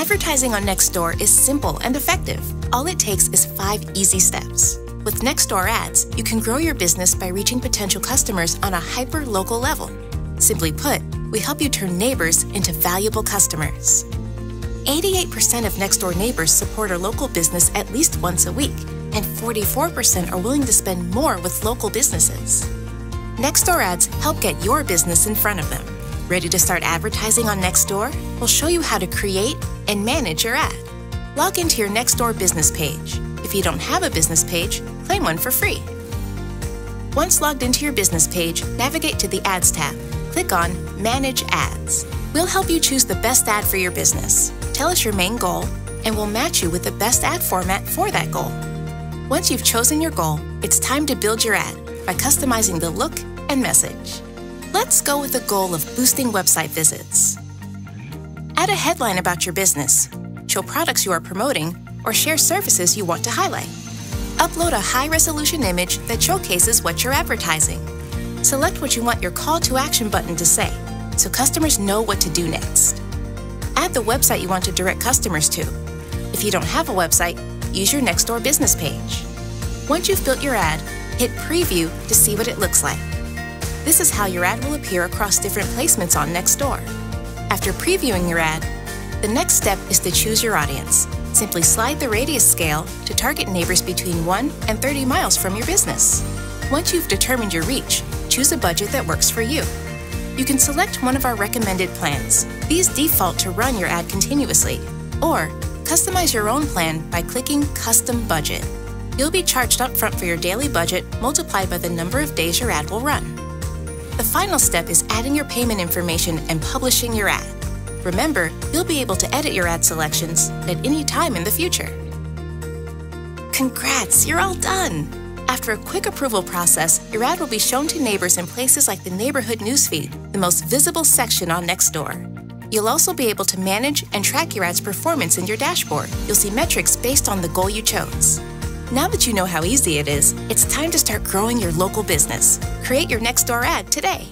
Advertising on Nextdoor is simple and effective. All it takes is five easy steps. With Nextdoor ads, you can grow your business by reaching potential customers on a hyper local level. Simply put, we help you turn neighbors into valuable customers. 88% of Nextdoor neighbors support a local business at least once a week, and 44% are willing to spend more with local businesses. Nextdoor ads help get your business in front of them. Ready to start advertising on Nextdoor? We'll show you how to create and manage your ad. Log into your Nextdoor business page. If you don't have a business page, claim one for free. Once logged into your business page, navigate to the Ads tab. Click on Manage Ads. We'll help you choose the best ad for your business. Tell us your main goal, and we'll match you with the best ad format for that goal. Once you've chosen your goal, it's time to build your ad by customizing the look and message. Let's go with the goal of boosting website visits. Add a headline about your business, show products you are promoting, or share services you want to highlight. Upload a high resolution image that showcases what you're advertising. Select what you want your call to action button to say so customers know what to do next. Add the website you want to direct customers to. If you don't have a website, use your Nextdoor business page. Once you've built your ad, hit Preview to see what it looks like. This is how your ad will appear across different placements on Nextdoor. After previewing your ad, the next step is to choose your audience. Simply slide the radius scale to target neighbors between 1 and 30 miles from your business. Once you've determined your reach, choose a budget that works for you. You can select one of our recommended plans. These default to run your ad continuously, or customize your own plan by clicking Custom Budget. You'll be charged upfront for your daily budget multiplied by the number of days your ad will run. The final step is adding your payment information and publishing your ad. Remember, you'll be able to edit your ad selections at any time in the future. Congrats, you're all done! After a quick approval process, your ad will be shown to neighbors in places like the neighborhood newsfeed, the most visible section on Nextdoor. You'll also be able to manage and track your ad's performance in your dashboard. You'll see metrics based on the goal you chose. Now that you know how easy it is, it's time to start growing your local business. Create your Nextdoor ad today.